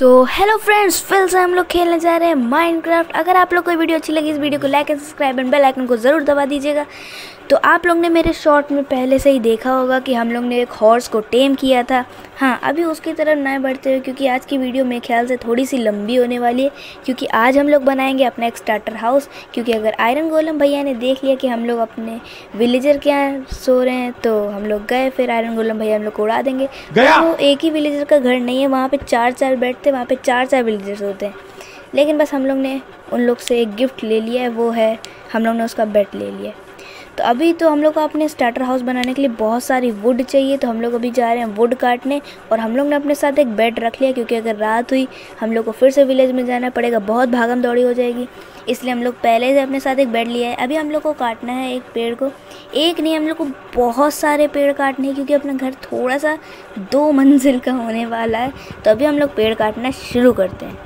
So hello friends फिर से हम लोग खेलने जा रहे हैं माइनक्राफ्ट अगर आप लोग को वीडियो अच्छी लगी इस वीडियो को like and subscribe and bell icon को ज़रूर दबा दीजिएगा। तो आप लोग ने मेरे शॉर्ट में पहले से ही देखा होगा कि हम लोग ने एक हॉर्स को टेम किया था। हाँ अभी उसकी तरफ़ नए बढ़ते हुए क्योंकि आज की वीडियो मेरे ख्याल से थोड़ी सी लंबी होने वाली है क्योंकि आज हम लोग बनाएँगे अपना एक स्टार्टर हाउस क्योंकि अगर आयरन गोलम भैया ने देख लिया कि हम लोग अपने विलेजर के यहाँ सो रहे हैं तो हम लोग गए फिर आयरन गोलम भैया हम लोग को उड़ा देंगे। गया। वो एक ही विलेजर का घर नहीं है वहाँ पर चार चार बेड थे वहाँ पे चार चार विलेजर्स होते हैं। लेकिन बस हम लोग ने उन लोग से एक गिफ्ट ले लिया है, वो है, हम लोग ने उसका बेड ले लिया है। तो अभी तो हम लोग को अपने स्टार्टर हाउस बनाने के लिए बहुत सारी वुड चाहिए तो हम लोग अभी जा रहे हैं वुड काटने, और हम लोग ने अपने साथ एक बेड रख लिया, क्योंकि अगर रात हुई, हम लोग को फिर से विलेज में जाना पड़ेगा, बहुत भागम दौड़ी हो जाएगी। इसलिए हम लोग पहले से अपने साथ एक बेड लिया है। अभी हम लोग को काटना है एक पेड़ को। एक नहीं, हम लोग को बहुत सारे पेड़ काटने हैं क्योंकि अपना घर थोड़ा सा दो मंजिल का होने वाला है। तो अभी हम लोग पेड़ काटना शुरू करते हैं।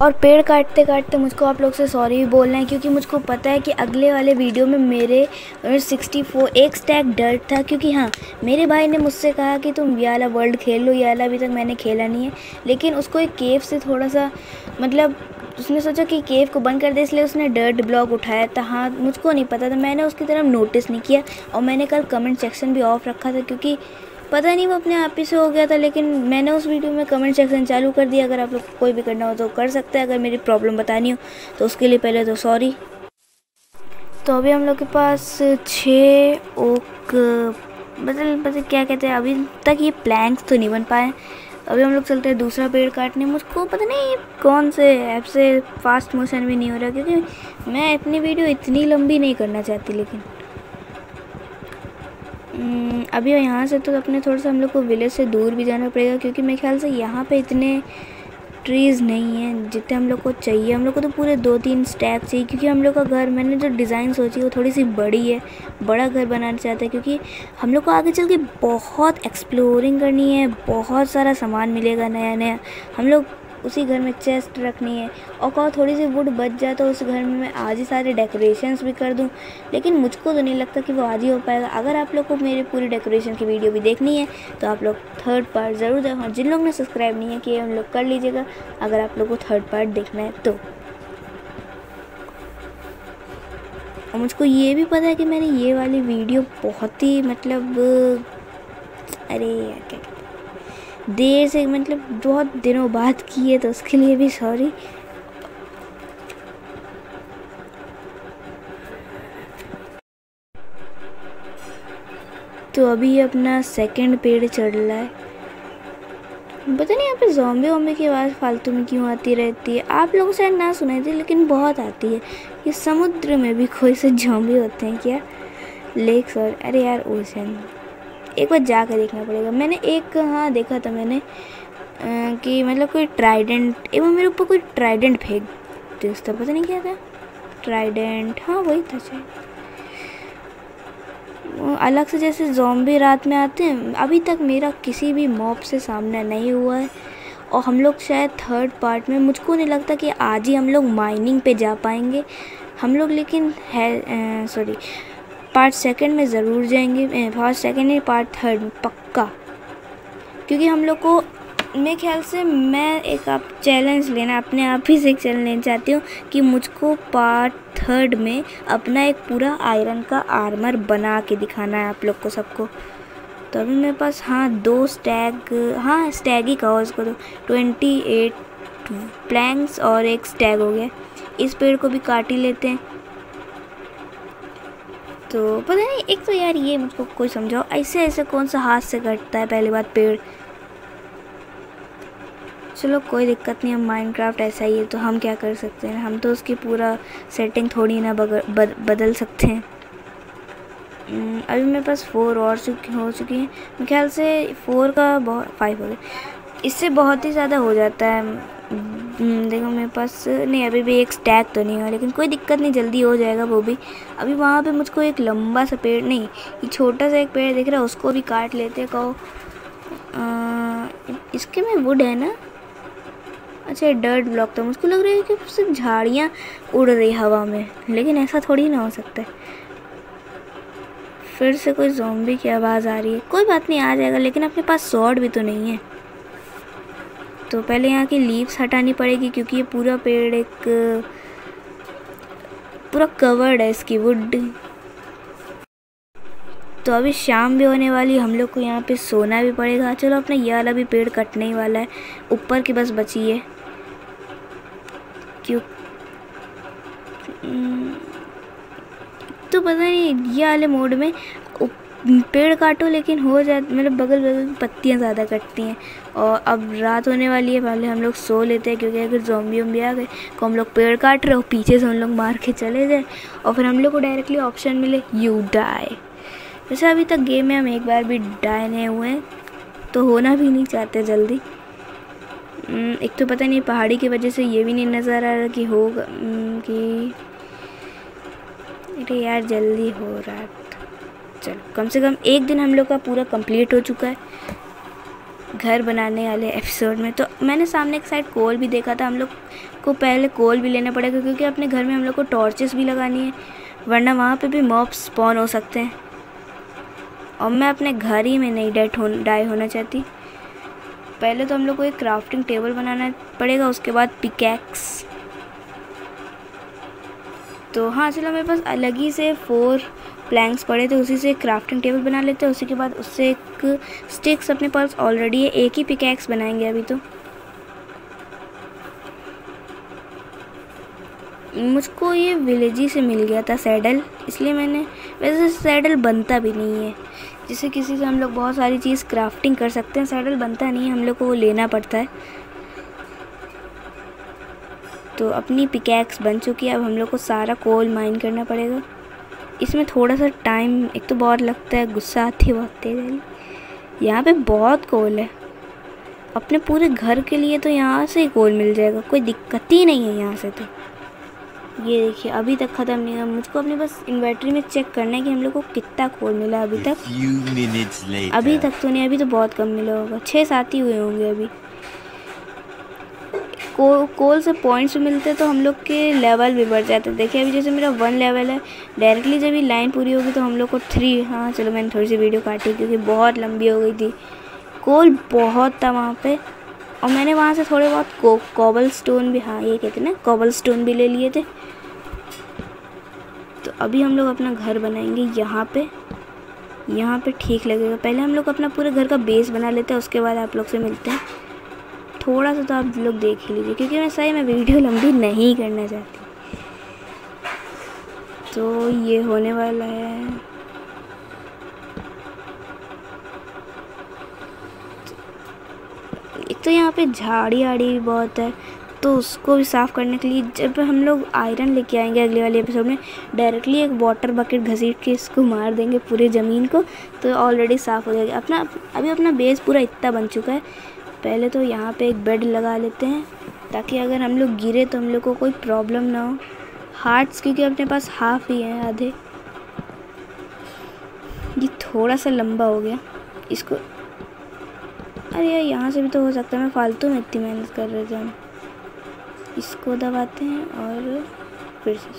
और पेड़ काटते काटते मुझको आप लोग से सॉरी भी बोलना है क्योंकि मुझको पता है कि अगले वाले वीडियो में मेरे सिक्सटी फोर एक स्टैक डर्ट था क्योंकि हाँ मेरे भाई ने मुझसे कहा कि तुम ये वाला वर्ल्ड खेल लो, ये वाला अभी तक मैंने खेला नहीं है। लेकिन उसको एक केव से थोड़ा सा मतलब उसने सोचा कि केव को बंद कर दे, इसलिए उसने डर्ट ब्लॉक उठाया था। हाँ मुझको नहीं पता था। मैंने उसकी तरफ़ नोटिस नहीं किया और मैंने कल कमेंट सेक्शन भी ऑफ़ रखा था क्योंकि पता नहीं वो अपने आप ही से हो गया था, लेकिन मैंने उस वीडियो में कमेंट सेक्शन चालू कर दिया। अगर आप लोग कोई भी करना हो तो कर सकते हैं, अगर मेरी प्रॉब्लम बतानी हो तो उसके लिए पहले तो सॉरी तो अभी हम लोग के पास छः ओक बदल बदल क्या कहते हैं, अभी तक ये प्लैंक्स तो नहीं बन पाए। अभी हम लोग चलते हैं दूसरा पेड़ काटने। मुझको पता नहीं कौन से ऐप से फास्ट मोशन भी नहीं हो रहा क्योंकि मैं अपनी वीडियो इतनी लंबी नहीं करना चाहती लेकिन। हम्म, अभी यहाँ से तो अपने थोड़ा सा हम लोग को विलेज से दूर भी जाना पड़ेगा क्योंकि मेरे ख्याल से यहाँ पे इतने ट्रीज़ नहीं है, जितने हम लोग को चाहिए। हम लोग को तो पूरे दो तीन स्टैक चाहिए, क्योंकि हम लोग का घर, मैंने जो डिज़ाइन सोची है वो थोड़ी सी बड़ी है, बड़ा घर बनाना चाहते हैं, क्योंकि हम लोग को आगे चल के बहुत एक्सप्लोरिंग करनी है, बहुत सारा सामान मिलेगा नया नया हम लोग उसी घर में चेस्ट रखनी है। और कहो, थोड़ी सी वुड बच जाए तो उस घर में मैं आज ही सारे डेकोरेशंस भी कर दूँ। लेकिन मुझको तो नहीं लगता कि वो आज ही हो पाएगा। अगर आप लोग को मेरी पूरी डेकोरेशन की वीडियो भी देखनी है तो आप लोग थर्ड पार्ट ज़रूर देखो। जिन लोग ने सब्सक्राइब नहीं है, किए उन लोग कर लीजिएगा। अगर आप लोग को थर्ड पार्ट देखना है तो। और मुझको ये भी पता है कि मैंने ये वाली वीडियो बहुत ही मतलब अरे, क्या देर से मतलब बहुत दिनों बाद की है तो उसके लिए भी सॉरी तो अभी अपना सेकंड पेड़ चढ़ रहा है। पता नहीं यहाँ पे जोम्बे वोम्बे की आवाज़ फालतू में क्यों आती रहती है? आप लोगों से ना सुनाई थी, लेकिन बहुत आती है। ये समुद्र में भी कोई से जोम्बे होते हैं क्या? लेक सॉरी अरे यार ओशन एक बार जा कर देखना पड़ेगा। मैंने एक हाँ देखा था मैंने आ, कि मतलब कोई ट्राइडेंट एवं मेरे ऊपर कोई ट्राइडेंट फेंक दे पता नहीं क्या था? ट्राइडेंट हाँ वही था शायद। अलग से जैसे जॉम्बी रात में आते हैं अभी तक मेरा किसी भी मॉब से सामना नहीं हुआ है और हम लोग शायद थर्ड पार्ट में मुझको नहीं लगता कि आज ही हम लोग माइनिंग पे जा पाएँगे। हम लोग लेकिन है सॉरी पार्ट सेकंड में ज़रूर जाएँगे पार्ट सेकंड नहीं, पार्ट थर्ड में पक्का। क्योंकि हम लोग को, मेरे ख्याल से मैं एक आप चैलेंज लेना, अपने आप ही से एक चैलेंज लेना चाहती हूँ कि मुझको पार्ट थर्ड में अपना एक पूरा आयरन का आर्मर बना के दिखाना है आप लोग को सबको। तो अभी मेरे पास हाँ दो स्टैग हाँ स्टैग ही कहो उसको तो ट्वेंटी एट प्लैंक्स और एक स्टैग हो गया। इस पेड़ को भी काट ही लेते हैं। तो पता नहीं एक तो यार ये मुझको कोई समझाओ ऐसे ऐसे कौन सा हाथ से कटता है पहली बात पेड़? चलो कोई दिक्कत नहीं हम माइनक्राफ्ट ऐसा ही है तो हम क्या कर सकते हैं? हम तो उसकी पूरा सेटिंग थोड़ी ना बद, बदल सकते हैं। अभी मेरे पास फोर और चुकी हो चुकी हैं। मेरे ख्याल से फोर का बहुत फाइव हो गया। इससे बहुत ही ज़्यादा हो जाता है। देखो मेरे पास, नहीं, अभी भी एक स्टैक तो नहीं है, लेकिन कोई दिक्कत नहीं, जल्दी हो जाएगा वो भी। अभी वहाँ पे मुझको एक लंबा सा पेड़, नहीं, ये छोटा सा एक पेड़ दिख रहा है, उसको भी काट लेते कहो। इसके में वुड है ना? अच्छा डर्ट ब्लॉक था मुझको लग रहा है कि सिर्फ़ झाड़ियाँ उड़ रही हवा में, लेकिन ऐसा थोड़ी ना हो सकता है। फिर से कोई जोम्बी की आवाज़ आ रही है। कोई बात नहीं, आ जाएगा, लेकिन अपने पास सॉर्ड भी तो नहीं है। तो पहले यहाँ की लीव्स हटानी पड़ेगी क्योंकि ये पूरा पेड़ एक पूरा कवर्ड है इसकी वुड तो अभी शाम भी होने वाली हम लोग को यहाँ पे सोना भी पड़ेगा। चलो अपना ये वाला भी पेड़ कटने ही वाला है। ऊपर की बस बची है। क्यों? हम्म, तो पता नहीं ये वाले मोड में पेड़ काटो लेकिन हो जाए मतलब बगल बगल की पत्तियाँ ज़्यादा कटती हैं। और अब रात होने वाली है पहले हम लोग सो लेते हैं क्योंकि अगर जोम्बी वम्बी आ गए तो हम लोग पेड़ काट रहे हो पीछे से हम लोग मार के चले जाए। और फिर हम लोग को डायरेक्टली ऑप्शन मिले यू डाई वैसे अभी तक गेम में हम एक बार भी डाई नहीं हुए हैं तो होना भी नहीं चाहते जल्दी। हम्म, एक तो पता नहीं पहाड़ी की वजह से ये भी नहीं नज़र आ रहा कि होगा हम्म, कि अरे यार जल्दी हो रहा चलो, कम से कम एक दिन हम लोग का पूरा कंप्लीट हो चुका है घर बनाने वाले एपिसोड में। तो मैंने सामने एक साइड कोल भी देखा था, हम लोग को पहले कोल भी लेना पड़ेगा क्योंकि अपने घर में हम लोग को टॉर्चेस भी लगानी है, वरना वहाँ पे भी मॉब्स स्पॉन हो सकते हैं। और मैं अपने घर ही में नहीं डेट हो डाई होना चाहती। पहले तो हम लोग को एक क्राफ्टिंग टेबल बनाना पड़ेगा, उसके बाद पिकैक्स तो हाँ चलो, मेरे पास अलग ही से फोर प्लैंक्स पड़े थे, उसी से एक क्राफ्टिंग टेबल बना लेते हैं, उसी के बाद उससे एक स्टिक्स अपने पास ऑलरेडी है, एक ही पिकैक्स बनाएँगे अभी तो। मुझको ये विलेजी से मिल गया था सैडल इसलिए मैंने, वैसे सैडल बनता भी नहीं है। जिससे किसी से हम लोग बहुत सारी चीज़ क्राफ्टिंग कर सकते हैं सैडल बनता नहीं है, हम लोग को वो लेना पड़ता है। तो अपनी पिकैक्स बन चुकी है, अब हम लोग को सारा कोल माइन करना पड़ेगा। इसमें थोड़ा सा टाइम एक तो बहुत लगता है गुस्सा आती है बहुत तेज। यहाँ पे बहुत कोल है। अपने पूरे घर के लिए तो यहाँ से ही कोल मिल जाएगा कोई दिक्कत ही नहीं है यहाँ से तो। ये देखिए अभी तक ख़त्म नहीं हुआ। मुझको अपने बस इन्वर्टरी में चेक करना है कि हम लोग को कितना कोल मिला अभी तक। अभी तक तो नहीं अभी तो बहुत कम मिला होगा। छः सात ही हुए होंगे अभी। को, कोल से पॉइंट्स मिलते तो हम लोग के लेवल भी बढ़ जाते देखिए अभी जैसे मेरा वन लेवल है डायरेक्टली जब ये लाइन पूरी होगी तो हम लोग को थ्री हाँ चलो मैंने थोड़ी सी वीडियो काटी क्योंकि बहुत लंबी हो गई थी। कोल बहुत था वहाँ पे और मैंने वहाँ से थोड़े बहुत को कॉबल स्टोन भी हाँ ये कहते ना कॉबल स्टोन भी ले लिए थे। तो अभी हम लोग अपना घर बनाएँगे यहाँ पे। यहाँ पे ठीक लगेगा। पहले हम लोग अपना पूरे घर का बेस बना लेते हैं उसके बाद आप लोग से मिलते हैं। थोड़ा सा तो आप लोग देख ही लीजिए, क्योंकि मैं सही में वीडियो लंबी नहीं करना चाहती। तो ये होने वाला है। एक तो यहाँ पे झाड़ी आड़ी भी बहुत है तो उसको भी साफ़ करने के लिए जब हम लोग आयरन लेके आएँगे अगले वाले एपिसोड में डायरेक्टली एक वाटर बकेट घसीट के इसको मार देंगे पूरे ज़मीन को तो ऑलरेडी साफ़ हो जाएगा। अपना, अभी अपना बेस पूरा इतना बन चुका है पहले तो यहाँ पे एक बेड लगा लेते हैं, ताकि अगर हम लोग गिरे तो हम लोग को कोई प्रॉब्लम ना हो। हार्ट्स क्योंकि अपने पास हाफ़ ही हैं, आधे। ये थोड़ा सा लंबा हो गया। इसको अरे यार, यहाँ से भी तो हो सकता है मैं फालतू में इतनी मेहनत कर रहे थे हम। इसको दबाते हैं और फिर से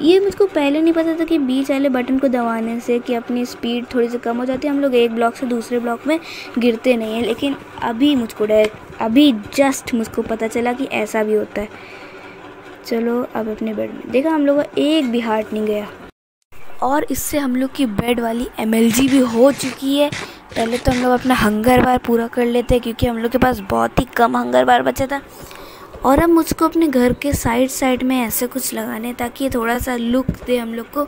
ये मुझको पहले नहीं पता था कि बीच वाले बटन को दबाने से कि अपनी स्पीड थोड़ी सी कम हो जाती है। हम लोग एक ब्लॉक से दूसरे ब्लॉक में गिरते नहीं हैं, लेकिन अभी मुझको डायरेक्ट अभी जस्ट मुझको पता चला कि ऐसा भी होता है। चलो, अब अपने बेड में। देखा, हम लोग का एक भी हार्ट नहीं गया। और इससे हम लोग की बेड वाली एम भी हो चुकी है। पहले तो हम लोग अपना हंगर बार पूरा कर लेते हैं क्योंकि हम लोग के पास बहुत ही कम हंगर बार बचा था। और अब मुझको अपने घर के साइड साइड में ऐसे कुछ लगाने ताकि ये थोड़ा सा लुक दे हम लोग को।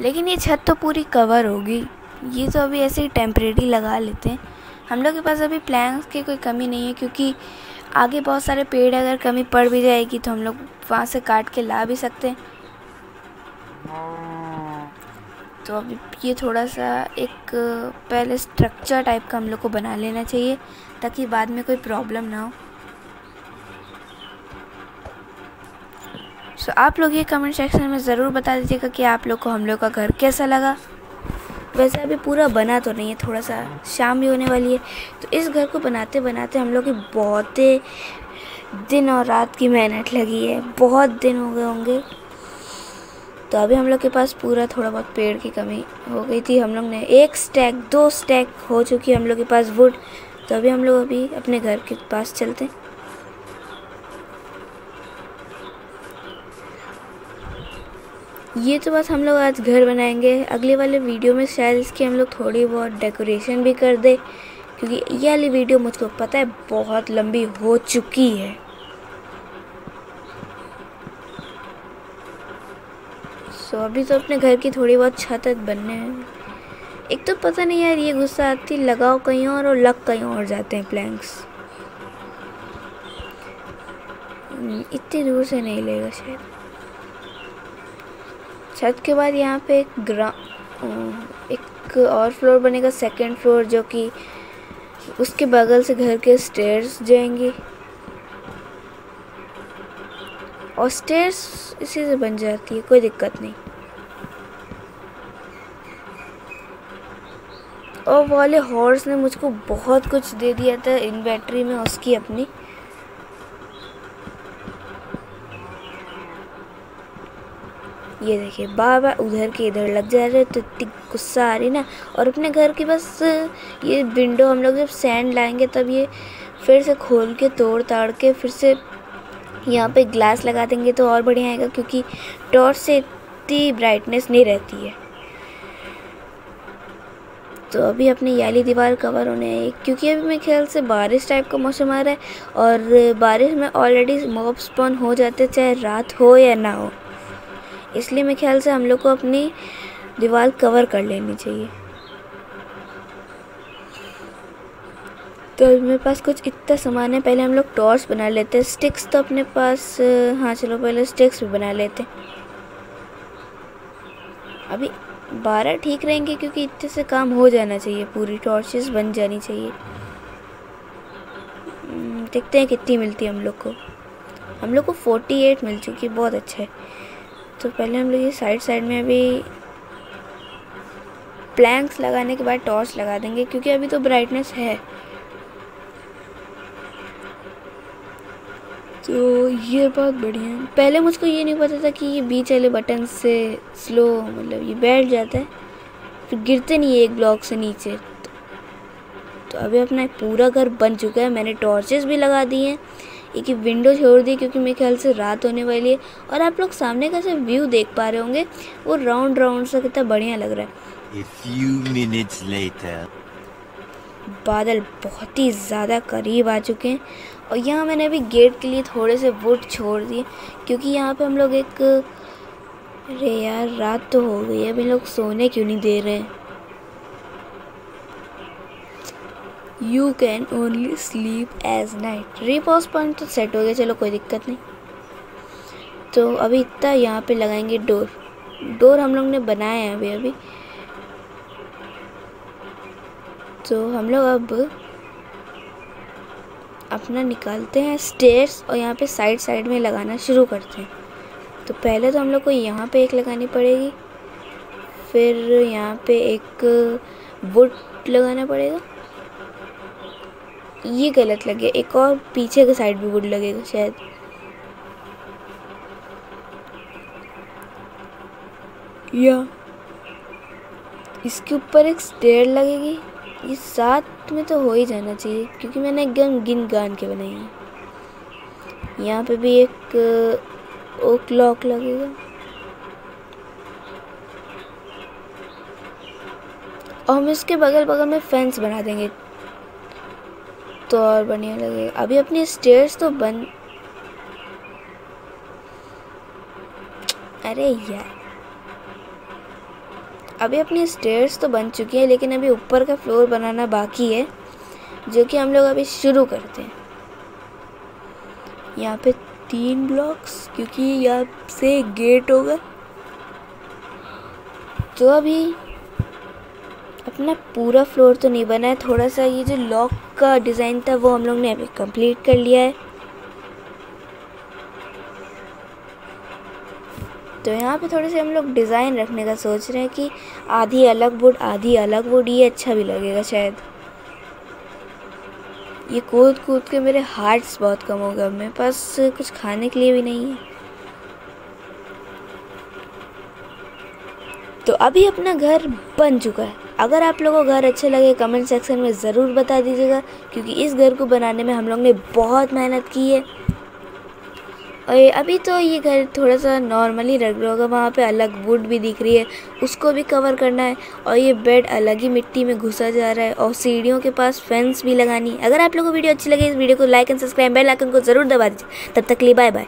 लेकिन ये छत तो पूरी कवर होगी। ये तो अभी ऐसे ही टेम्परेरी लगा लेते हैं। हम लोग के पास अभी प्लैंक्स की कोई कमी नहीं है क्योंकि आगे बहुत सारे पेड़ अगर कमी पड़ भी जाएगी तो हम लोग वहाँ से काट के ला भी सकते हैं। तो अभी ये थोड़ा सा एक पहले स्ट्रक्चर टाइप का हम लोग को बना लेना चाहिए ताकि बाद में कोई प्रॉब्लम ना हो। सो so, आप लोग ये कमेंट सेक्शन में ज़रूर बता दीजिएगा कि आप लोग को हम लोग का घर कैसा लगा। वैसे अभी पूरा बना तो नहीं है थोड़ा सा शाम भी होने वाली है। तो इस घर को बनाते बनाते हम लोग की बहुत दिन और रात की मेहनत लगी है। बहुत दिन हो गए होंगे। तो अभी हम लोग के पास पूरा थोड़ा बहुत पेड़ की कमी हो गई थी। हम लोग ने एक स्टैक दो स्टैक हो चुकी है हम लोग के पास वुड तो अभी हम लोग अभी अपने घर के पास चलते हैं। ये तो बस हम लोग आज घर बनाएँगे। अगले वाले वीडियो में शायद इसकी हम लोग थोड़ी बहुत डेकोरेशन भी कर दे, क्योंकि ये वाली वीडियो मुझको पता है बहुत लंबी हो चुकी है। सो अभी तो अपने घर की थोड़ी बहुत छत बनने हैं। एक तो पता नहीं यार ये गुस्सा आती लगाओ कहीं और और लग कहीं और जाते हैं प्लैंक्स हम्म, इतनी दूर से नहीं लेगा शायद। छत के बाद यहाँ पे एक ग्रा एक और फ्लोर बनेगा सेकंड फ्लोर जो कि उसके बगल से घर के स्टेयर्स जाएँगे। और स्टेयर्स इसी से बन जाती है, कोई दिक्कत नहीं। और वाले हॉर्स ने मुझको बहुत कुछ दे दिया था इन बैटरी में, उसकी अपनी। ये देखिए बार बार उधर के इधर लग जा रहे तो इतनी गुस्सा आ रही ना। और अपने घर की बस ये विंडो हम लोग जब सैंड लाएँगे, तब ये फिर से खोल के तोड़ ताड़ के, फिर से यहाँ पे ग्लास लगा देंगे तो और बढ़िया आएगा क्योंकि टॉर्च से इतनी ब्राइटनेस नहीं रहती है। तो अभी अपनी याली दीवार कवर होने आई। क्योंकि अभी मेरे ख्याल से बारिश टाइप का मौसम आ रहा है और बारिश में ऑलरेडी मॉब स्पॉन हो जाते चाहे रात हो या ना हो। इसलिए मेरे ख्याल से हम लोग को अपनी दीवार कवर कर लेनी चाहिए। तो मेरे पास कुछ इतना सामान है पहले हम लोग टॉर्च बना लेते हैं। स्टिक्स तो अपने पास हाँ चलो पहले स्टिक्स भी बना लेते हैं। अभी बारह ठीक रहेंगे क्योंकि इतने से काम हो जाना चाहिए पूरी टॉर्चेस बन जानी चाहिए। हम्म, देखते हैं कितनी मिलती है हम लोग को। हम लोग को फोर्टी एट मिल चुकी है बहुत अच्छा है। तो पहले हम लोग ये साइड साइड में अभी प्लैंक्स लगाने के बाद टॉर्च लगा देंगे क्योंकि अभी तो ब्राइटनेस है। तो ये बहुत बढ़िया है। पहले मुझको ये नहीं पता था कि ये बीच वाले बटन से स्लो मतलब ये बैठ जाता है फिर गिरते नहीं है एक ब्लॉक से नीचे। तो तो अभी अपना पूरा घर बन चुका है मैंने टॉर्चेस भी लगा दिए हैं एक ही विंडो छोड़ दी क्योंकि मेरे ख्याल से रात होने वाली है। और आप लोग सामने का जो व्यू देख पा रहे होंगे वो राउंड राउंड सा कितना बढ़िया लग रहा है। A few minutes later. बादल बहुत ही ज़्यादा करीब आ चुके हैं और यहाँ मैंने अभी गेट के लिए थोड़े से वुड छोड़ दिए, क्योंकि यहाँ पे हम लोग एक, अरे यार, रात तो हो गई है, अभी लोग सोने क्यों नहीं दे रहे? You can only sleep as night respawn point तो सेट हो गया, चलो कोई दिक्कत नहीं। तो अभी इतना यहाँ पे लगाएँगे डोर डोर हम लोग ने बनाया है अभी अभी। तो हम लोग अब अपना निकालते हैं स्टेयर्स और यहाँ पे साइड साइड में लगाना शुरू करते हैं। तो पहले तो हम लोग को यहाँ पे एक लगानी पड़ेगी, फिर यहाँ पे एक वुड लगाना पड़ेगा। ये गलत लगे, एक और पीछे के साइड भी वुड लगेगा शायद। या, इसके ऊपर एक स्टेयर लगेगी, ये साथ में तो हो ही जाना चाहिए, क्योंकि मैंने एकदम गिन गान के बनाई है। यहाँ पे भी एक ओक लॉक लगेगा। और हम इसके बगल बगल में फेंस बना देंगे। तो और बढ़िया लगेगा। अभी अपनी स्टेयर्स तो बन अरे यार। अभी अपनी स्टेयर्स तो बन चुकी है, लेकिन अभी ऊपर का फ्लोर बनाना बाकी है, जो कि हम लोग अभी शुरू करते हैं। यहाँ पे तीन ब्लॉक्स क्योंकि यहाँ से गेट होगा। तो अभी अपना पूरा फ्लोर तो नहीं बना है, थोड़ा सा ये जो लॉक का डिज़ाइन था, वो हम लोग ने अभी कंप्लीट कर लिया है। तो यहाँ पे थोड़े से हम लोग डिज़ाइन रखने का सोच रहे हैं कि आधी अलग वुड आधी अलग वुड ये अच्छा भी लगेगा शायद। ये कूद कूद के मेरे हार्ट्स बहुत कम हो गए मेरे पास कुछ खाने के लिए भी नहीं है। तो अभी अपना घर बन चुका है। अगर आप लोगों को घर अच्छे लगे कमेंट सेक्शन में ज़रूर बता दीजिएगा, क्योंकि इस घर को बनाने में हम लोग ने बहुत मेहनत की है। और अभी तो ये घर थोड़ा सा नॉर्मली रख रहा होगा, वहाँ पे अलग वुड भी दिख रही है, उसको भी कवर करना है और ये बेड अलग ही मिट्टी में घुसा जा रहा है और सीढ़ियों के पास फेंस भी लगानी है। अगर आप लोगों को वीडियो अच्छी लगे, इस वीडियो को like and subscribe bell icon को ज़रूर दबा दीजिए। तब तक लिए बाय बाय